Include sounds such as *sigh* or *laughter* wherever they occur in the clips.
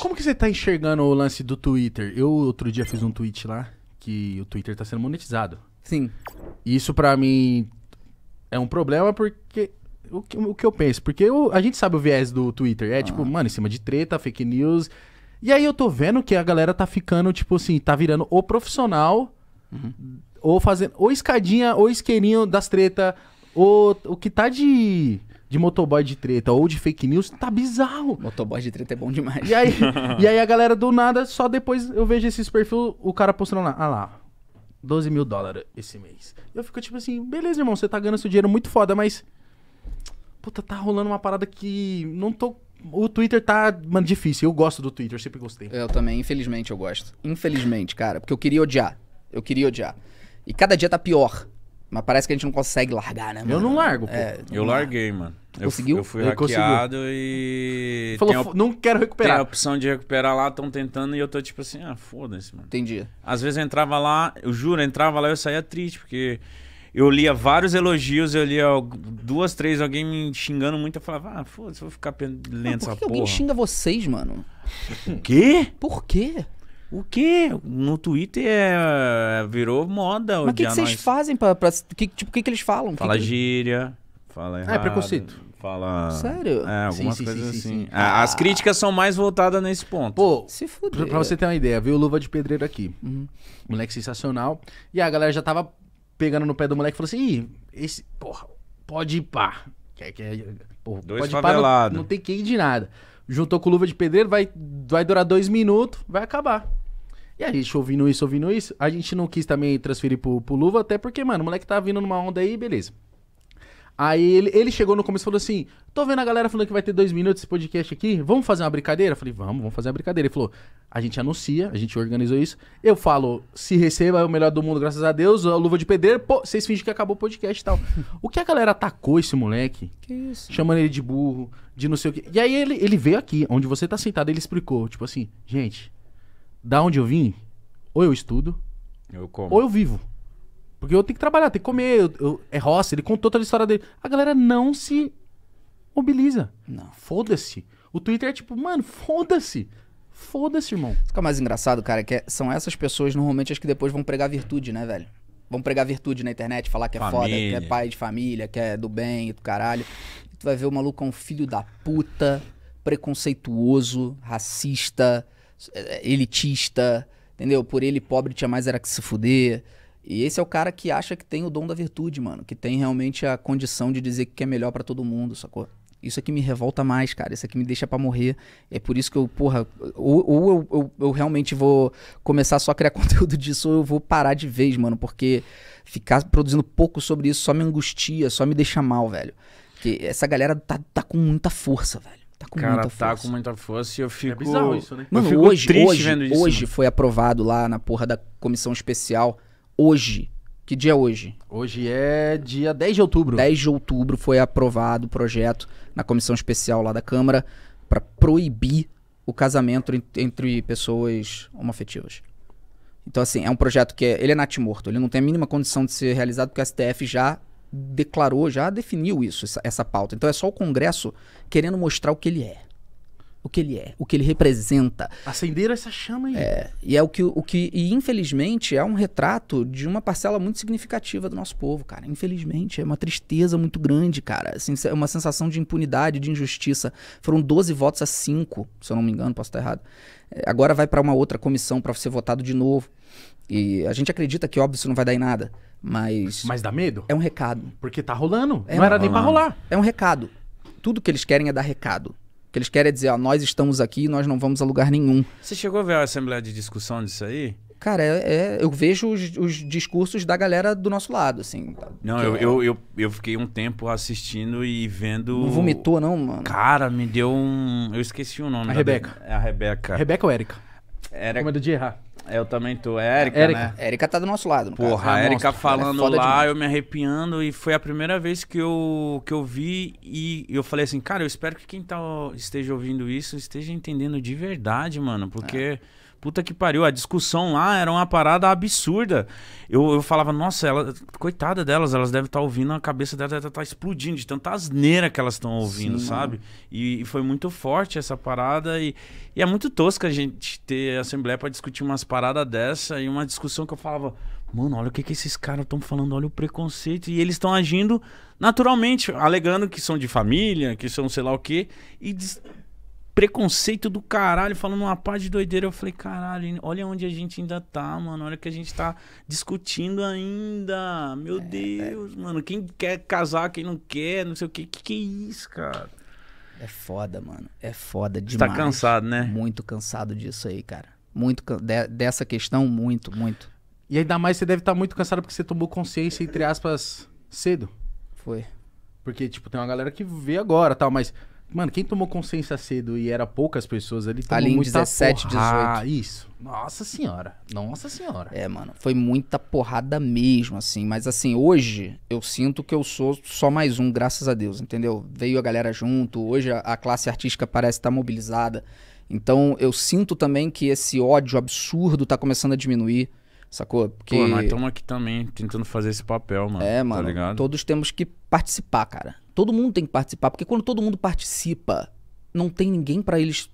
Como que você tá enxergando o lance do Twitter? Eu outro dia fiz um tweet lá que o Twitter tá sendo monetizado. Sim. Isso pra mim é um problema porque. O que, o que eu penso? Porque eu- a gente sabe o viés do Twitter. É tipo, mano, em cima de treta, fake news. E aí eu tô vendo que a galera tá ficando, tipo assim, tá virando ou profissional, ou fazendo. Ou escadinha, ou isqueirinho das treta. Ou o que tá de. De motoboy de treta ou de fake news, tá bizarro. Motoboy de treta é bom demais. E aí, *laughs* e aí a galera do nada, só depois eu vejo esses perfil, o cara postando lá, ah lá, 12 mil dólares esse mês. Eu fico tipo assim, beleza, irmão, você tá ganhando seu dinheiro muito foda, mas. Puta, tá rolando uma parada que não tô. O Twitter tá, mano, difícil. Eu gosto do Twitter, sempre gostei. Eu também, infelizmente, eu gosto. Infelizmente, cara, porque eu queria odiar. Eu queria odiar. E cada dia tá pior. Mas parece que a gente não consegue largar, né, mano? Eu não largo, pô. É, Eu larguei, mano. Eu, Conseguiu? Eu fui Ele conseguiu. hackeado e. Falou, "Fo- não quero tem a recuperar. opção de recuperar lá, estão tentando e eu tô tipo assim, ah, foda-se, mano. Entendi. Às vezes eu entrava lá, eu juro, eu entrava lá e eu saía triste, porque eu lia vários elogios, eu lia duas, três, alguém me xingando muito, eu falava, ah, foda-se, eu vou ficar pen- Mano, lendo por essa que alguém porra. xinga vocês, mano? O quê? Por quê? O quê? No Twitter é, virou moda Mas o que, que vocês nós. fazem pra. pra que, tipo, o que, que eles falam? Fala que que... gíria, fala errado. preconceito. Fala... Sério? É, algumas Sim, sim, coisas sim, sim, assim. sim. Ah, As críticas são mais voltadas nesse ponto. Pô, Se pra, fuder. pra você ter uma ideia, veio o Luva de Pedreiro aqui. Uhum. Moleque sensacional. E a galera já tava pegando no pé do moleque e falou assim: Ih, esse. Porra, pode ir pá. Quer, quer, porra, Dois pode ir pá, favelado. não, não tem quem de nada. Juntou com luva de pedreiro, vai, vai durar dois minutos, vai acabar. E a gente ouvindo isso, ouvindo isso, a gente não quis também transferir pro, pro luva, até porque, mano, o moleque tava vindo numa onda aí, beleza. Aí ele, ele chegou no começo e falou assim: tô vendo a galera falando que vai ter dois minutos esse podcast aqui, vamos fazer uma brincadeira? Eu falei, vamos, vamos fazer uma brincadeira. Ele falou: a gente anuncia, a gente organizou isso. Eu falo, se receba é o melhor do mundo, graças a Deus, a luva de pedreiro, pô, vocês fingem que acabou o podcast e tal. *laughs* o que a galera atacou esse moleque, Que isso? chamando ele de burro, de não sei o quê. E aí ele, ele veio aqui, onde você tá sentado, ele explicou, tipo assim, gente, da onde eu vim, ou eu estudo, Eu como. ou eu vivo. Porque eu tenho que trabalhar, tenho que comer, eu- eu- é roça, ele contou toda a história dele. A galera não se mobiliza. Não. Foda-se. O Twitter é tipo, mano, foda-se. Foda-se, irmão. Fica mais engraçado, cara, que é- são essas pessoas normalmente as que depois vão pregar virtude, né, velho? Vão pregar virtude na internet, falar que é foda, que Família. é pai de família, que é do bem e do caralho. E tu vai ver o maluco é um filho da puta, preconceituoso, racista, elitista, entendeu? Por ele pobre tinha mais era que se fuder. E esse é o cara que acha que tem o dom da virtude, mano. Que tem realmente a condição de dizer que é melhor pra todo mundo, sacou? Isso é que me revolta mais, cara. Isso é que me deixa pra morrer. É por isso que eu, porra, ou, ou eu, eu, eu realmente vou começar só a criar *laughs* conteúdo disso, ou eu vou parar de vez, mano. Porque ficar produzindo pouco sobre isso só me angustia, só me deixa mal, velho. Porque essa galera tá, tá com muita força, velho. Tá com cara muita tá força. com muita força e eu fico. É bizarro isso, né? Eu Mano, fico hoje, triste hoje, vendo isso, hoje mano. foi aprovado lá na porra da comissão especial. Hoje. Que dia é hoje? Hoje é dia 10 de outubro. 10 de outubro foi aprovado o projeto na comissão especial lá da Câmara pra proibir o casamento en- entre pessoas homoafetivas. Então, assim, é um projeto que é, ele é natimorto, ele não tem a mínima condição de ser realizado porque a STF já declarou, já definiu isso, essa, essa pauta. Então é só o Congresso querendo mostrar o que ele é. O que ele é, o que ele representa. Acenderam essa chama aí. É, e é o que, o que. E infelizmente é um retrato de uma parcela muito significativa do nosso povo, cara. Infelizmente. É uma tristeza muito grande, cara. Assim, é uma sensação de impunidade, de injustiça. Foram 12 votos a 5, se eu não me engano, posso estar errado. É, agora vai para uma outra comissão para ser votado de novo. E a gente acredita que, óbvio, isso não vai dar em nada. Mas. Mas dá medo? É um recado. Porque tá rolando. É, não era nem pra rolando. rolar. É um recado. Tudo que eles querem é dar recado. O que eles querem é dizer, ó, nós estamos aqui e nós não vamos a lugar nenhum. Você chegou a ver a assembleia de discussão disso aí? Cara, é, é- eu vejo os, os discursos da galera do nosso lado, assim. Não, eu, é- eu, eu, eu fiquei um tempo assistindo e vendo. Não vomitou, não, mano? Cara, me deu um. Eu esqueci o nome. A da- Rebeca. É a Rebeca. Rebeca ou Érica? Era... Com medo de errar. Eu também tô. É Érica, Érica. né? A Erika tá do nosso lado. no caso. Porra, é a um Érica monstro. falando é lá, eu me arrepiando, e foi a primeira vez que eu, que eu vi e eu falei assim, cara, eu espero que quem tá, esteja ouvindo isso esteja entendendo de verdade, mano, porque, Puta que pariu. A discussão lá era uma parada absurda. Eu, eu falava, nossa, ela, coitada delas, elas devem estar ouvindo, a cabeça delas deve estar explodindo de tanta asneira que elas estão ouvindo, Sim, sabe? E, e foi muito forte essa parada. E, e é muito tosca a gente ter assembleia pra discutir umas paradas dessa e uma discussão que eu falava, mano, olha o que, que esses caras estão falando, olha o preconceito. E eles estão agindo naturalmente, alegando que são de família, que são sei lá o quê. E preconceito do caralho, falando uma parte de doideira. Eu falei, caralho, olha onde a gente ainda tá, mano. Olha que a gente tá discutindo ainda. Meu É, Deus, mano. Quem quer casar, quem não quer, não sei o quê. Que que é isso, cara? É foda, mano. É foda Você demais. tá cansado, né? Muito cansado disso aí, cara. Muito can- de- dessa questão, muito, muito. E ainda mais você deve estar muito cansado porque você tomou consciência, entre aspas, cedo. Foi. Porque, tipo, tem uma galera que vê agora tal, mas. Mano, quem tomou consciência cedo e era poucas pessoas ali, tomou Ali em muita 17, porra- Isso. Nossa senhora. Nossa senhora. É, mano, foi muita porrada mesmo, assim. Mas assim, hoje eu sinto que eu sou só mais um, graças a Deus, entendeu? Veio a galera junto, hoje a, a classe artística parece estar mobilizada. Então eu sinto também que esse ódio absurdo tá começando a diminuir, sacou? Porque, Pô, nós estamos aqui também tentando fazer esse papel, mano. é, Tá mano, ligado? todos temos que participar, cara. Todo mundo tem que participar, porque quando todo mundo participa, não tem ninguém pra eles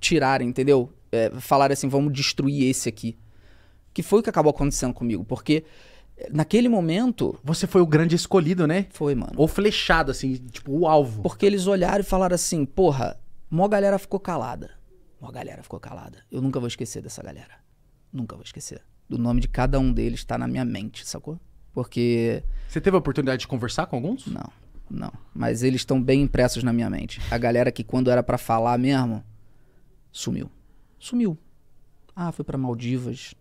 tirarem, entendeu? É, falarem assim, vamos destruir esse aqui. Que foi o que acabou acontecendo comigo, porque eh, naquele momento Você foi o grande escolhido, né? foi, mano. Ou flechado, assim, tipo, o alvo. Porque eles olharam e falaram assim, porra, mó galera ficou calada. Mó galera ficou calada. Eu nunca vou esquecer dessa galera. Nunca vou esquecer. O nome de cada um deles tá na minha mente, sacou? Porque Você teve a oportunidade de conversar com alguns? Não, não. Mas eles estão bem impressos na minha mente. A galera que quando era pra falar mesmo, sumiu. Sumiu. Ah, foi pra Maldivas.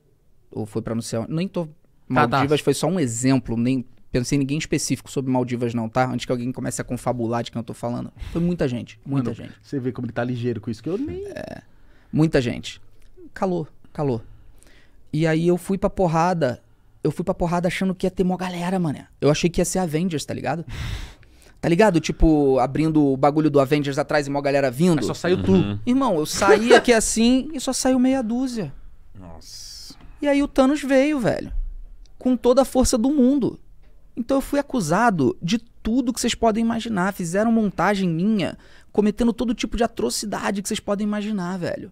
Ou foi pra não sei onde. Nem tô. Tá, tá. Maldivas foi só um exemplo. Nem pensei em ninguém específico sobre Maldivas, não, tá? Antes que alguém comece a confabular de quem eu tô falando. Foi muita gente. Muita Mano, gente. Você vê como ele tá ligeiro com isso, que eu nem... Muita gente. Calor, calor. E aí eu fui pra porrada. Eu fui pra porrada achando que ia ter mó galera, mané. Eu achei que ia ser Avengers, tá ligado? Tá ligado? Tipo, abrindo o bagulho do Avengers atrás e mó galera vindo. Mas só saiu tu. Uhum. Irmão, eu saí aqui assim e só saiu meia dúzia. Nossa. E aí o Thanos veio, velho. Com toda a força do mundo. Então eu fui acusado de tudo que vocês podem imaginar. Fizeram montagem minha, cometendo todo tipo de atrocidade que vocês podem imaginar, velho.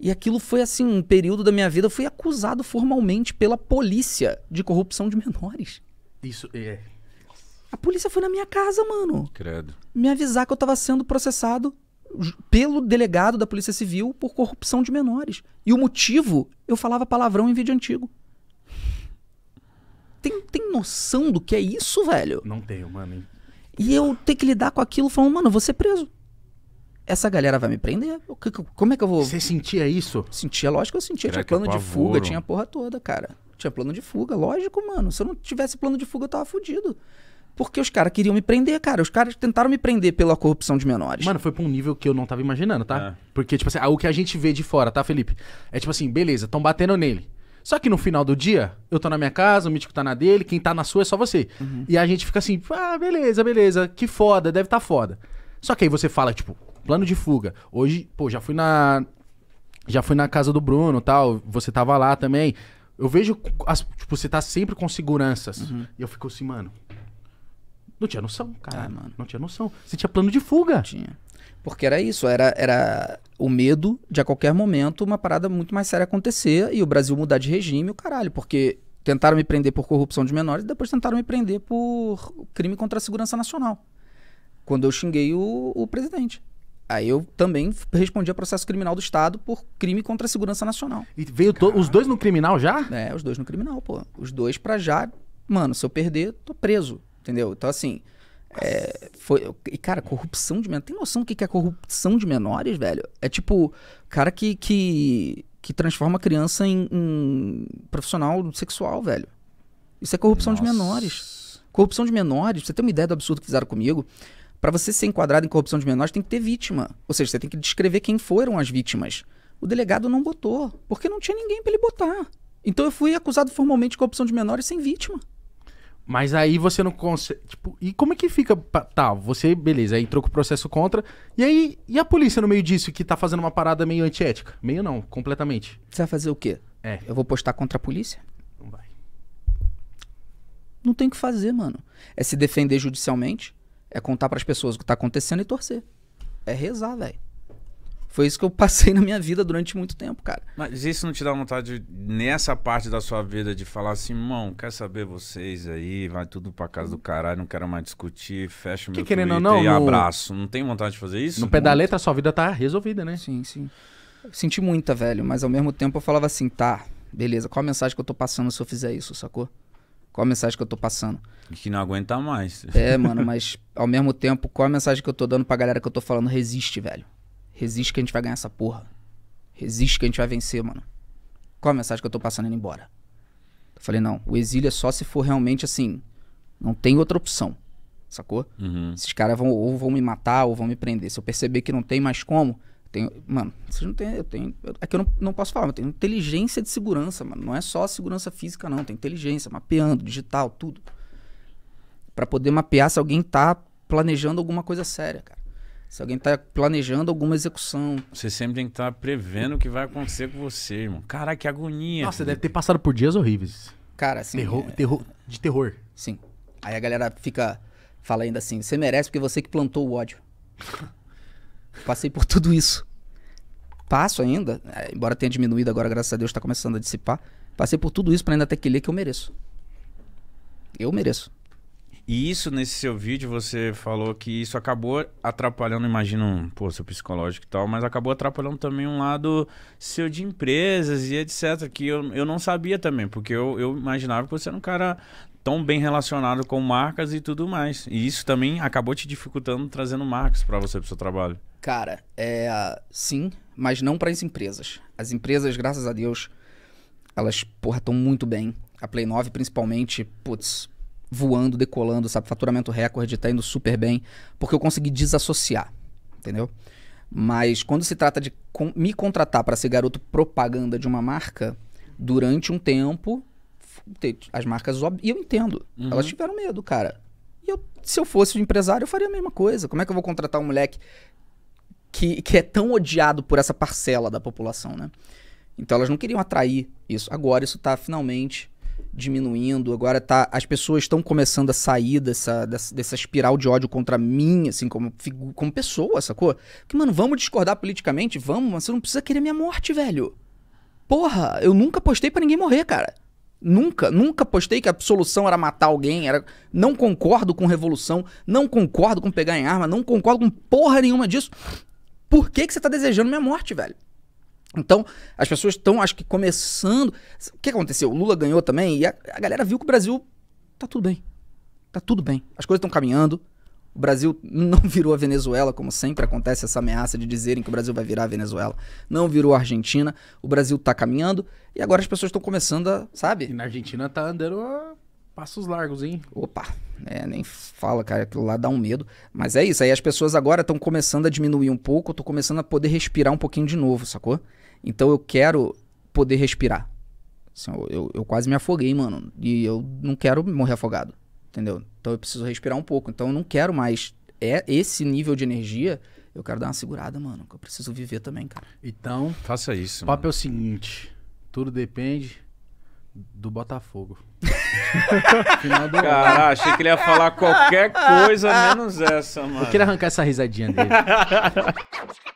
E aquilo foi assim, um período da minha vida, eu fui acusado formalmente pela polícia de corrupção de menores. Isso, é... A polícia foi na minha casa, mano Credo. me avisar que eu tava sendo processado pelo delegado da Polícia Civil por corrupção de menores. E o motivo, eu falava palavrão em vídeo antigo. Tem, tem noção do que é isso, velho? Não tenho, mano. hein? E eu ter que lidar com aquilo falando, mano, eu vou ser preso. Essa galera vai me prender? Como é que eu vou. Você sentia isso? Sentia, lógico que eu sentia. Tinha plano de fuga, tinha a porra toda, cara. Tinha plano de fuga, lógico, mano. Se eu não tivesse plano de fuga, eu tava fudido. Porque os caras queriam me prender, cara. Os caras tentaram me prender pela corrupção de menores. Mano, foi pra um nível que eu não tava imaginando, tá? É. Porque, tipo assim, ah, o que a gente vê de fora, tá, Felipe? É tipo assim, beleza, tão batendo nele. Só que no final do dia, eu tô na minha casa, o Mítico tá na dele, quem tá na sua é só você. E a gente fica assim, ah, beleza, beleza, que foda, deve tá foda. Só que aí você fala, tipo, plano de fuga. Hoje, pô, já fui na. Já fui na casa do Bruno tal, você tava lá também. Eu vejo, as- tipo, você tá sempre com seguranças. E eu fico assim, mano. Não tinha noção, cara. Ah, mano. Não tinha noção. Você tinha plano de fuga. Tinha. Porque era isso, era, era o medo de a qualquer momento uma parada muito mais séria acontecer e o Brasil mudar de regime, o caralho. Porque tentaram me prender por corrupção de menores e depois tentaram me prender por crime contra a segurança nacional. Quando eu xinguei o, o presidente. Aí eu também respondi a processo criminal do Estado por crime contra a segurança nacional. E veio os dois no criminal já? É, os dois no criminal, pô. Os dois pra já. Mano, se eu perder, tô preso. Entendeu? Então, assim. é, foi, e, cara, corrupção de menores. Tem noção do que é corrupção de menores, velho? É tipo, cara que, que, que transforma a criança em, em profissional sexual, velho. Isso é corrupção de Nossa. menores. Corrupção de menores, pra você ter uma ideia do absurdo que fizeram comigo. Pra você ser enquadrado em corrupção de menores, tem que ter vítima. Ou seja, você tem que descrever quem foram as vítimas. O delegado não botou, porque não tinha ninguém pra ele botar. Então eu fui acusado formalmente de corrupção de menores sem vítima. Mas aí você não consegue. Tipo, e como é que fica? Tá, você, beleza, aí entrou com o processo contra. E aí, e a polícia no meio disso que tá fazendo uma parada meio antiética? Meio não, completamente. Você vai fazer o quê? É. Eu vou postar contra a polícia? Não vai. Não tem o que fazer, mano. É se defender judicialmente, é contar pras pessoas o que tá acontecendo e torcer. É rezar, velho. Foi isso que eu *laughs* passei na minha vida durante muito tempo, cara. Mas isso não te dá vontade, de, nessa parte da sua vida, de falar assim, irmão, quer saber vocês aí, vai tudo pra casa do caralho, não quero mais discutir, fecha o Que meu querendo ou Twitter não, e no- abraço. Não tem vontade de fazer isso? No pé da letra, a sua vida tá resolvida, né? Sim, sim. Eu Senti muita, velho, mas ao mesmo tempo eu falava assim, tá, beleza, qual a mensagem que eu tô passando se eu fizer isso, sacou? Qual a mensagem que eu tô passando? Que não aguenta mais. É, *laughs* mano, mas ao mesmo tempo, qual a mensagem que eu tô dando pra galera que eu tô falando? Resiste, velho. Resiste que a gente vai ganhar essa porra. Resiste que a gente vai vencer, mano. Qual a mensagem que eu tô passando indo embora? Eu falei, não, o exílio é só se for realmente assim. Não tem outra opção. Sacou? Uhum. Esses caras vão, ou vão me matar ou vão me prender. Se eu perceber que não tem mais como, tenho, mano, vocês não tem, eu tenho, eu- é que eu não, não posso falar, mas eu tenho inteligência de segurança, mano. Não é só segurança física, não. Tem inteligência, mapeando, digital, tudo. Pra poder mapear se alguém tá planejando alguma coisa séria, cara. Se alguém tá planejando alguma execução. Você sempre tem que estar prevendo o que vai acontecer com você, irmão. Caraca, que agonia. Nossa, você deve ter passado por dias horríveis. Cara, assim. Terror, é- terror, de terror. Sim. Aí a galera fica fala ainda assim, você merece porque você que plantou o ódio. *laughs* Passei por tudo isso. Passo ainda, é, embora tenha diminuído agora, graças a Deus, tá começando a dissipar. Passei por tudo isso pra ainda ter que ler que eu mereço. Eu mereço. E isso, nesse seu vídeo, você falou que isso acabou atrapalhando, imagino, pô, seu psicológico e tal, mas acabou atrapalhando também um lado seu de empresas e etc, que eu, eu não sabia também, porque eu, eu imaginava que você era um cara tão bem relacionado com marcas e tudo mais. E isso também acabou te dificultando, trazendo marcas pra você, pro seu trabalho. Cara, é. Sim, mas não para as empresas. As empresas, graças a Deus, elas, porra, estão muito bem. A Play 9, principalmente, putz, voando, decolando, sabe? Faturamento recorde, tá indo super bem. Porque eu consegui desassociar, entendeu? Mas quando se trata de me contratar para ser garoto propaganda de uma marca, durante um tempo, as marcas, e eu entendo, Uhum. elas tiveram medo, cara. E eu, se eu fosse um empresário, eu faria a mesma coisa. Como é que eu vou contratar um moleque que, que é tão odiado por essa parcela da população, né? Então elas não queriam atrair isso. Agora isso tá finalmente diminuindo. Agora tá, as pessoas estão começando a sair dessa, dessa, dessa espiral de ódio contra mim, assim, como, como pessoa, sacou? Que, mano, vamos discordar politicamente? Vamos, mas você não precisa querer minha morte, velho. Porra, eu nunca postei pra ninguém morrer, cara. Nunca, nunca postei que a solução era matar alguém, era não concordo com revolução, não concordo com pegar em arma, não concordo com porra nenhuma disso. Por que que você tá desejando minha morte, velho? Então, as pessoas estão, acho que, começando. O que aconteceu? O Lula ganhou também e a, a galera viu que o Brasil tá tudo bem. Tá tudo bem. As coisas estão caminhando. O Brasil não *laughs* virou a Venezuela, como sempre acontece essa ameaça de dizerem que o Brasil vai virar a Venezuela. Não virou a Argentina. O Brasil tá caminhando e agora as pessoas estão começando a, E sabe? na Argentina tá andando a passos largos, hein? Opa, é, nem fala, cara, aquilo lá dá um medo. Mas é isso, aí as pessoas agora estão começando a diminuir um pouco, eu tô começando a poder respirar um pouquinho de novo, sacou? Então eu quero poder respirar. Assim, eu, eu, eu quase me afoguei, mano, e eu não quero morrer afogado, entendeu? Então eu preciso respirar um pouco, então eu não quero mais é esse nível de energia, eu quero dar uma segurada, mano, que eu preciso viver também, cara. Então, Faça isso. o papo é o seguinte: tudo depende do Botafogo. *laughs* Final do ano. Cara, achei que ele ia falar qualquer coisa menos essa, mano. Eu queria arrancar essa risadinha dele. *laughs*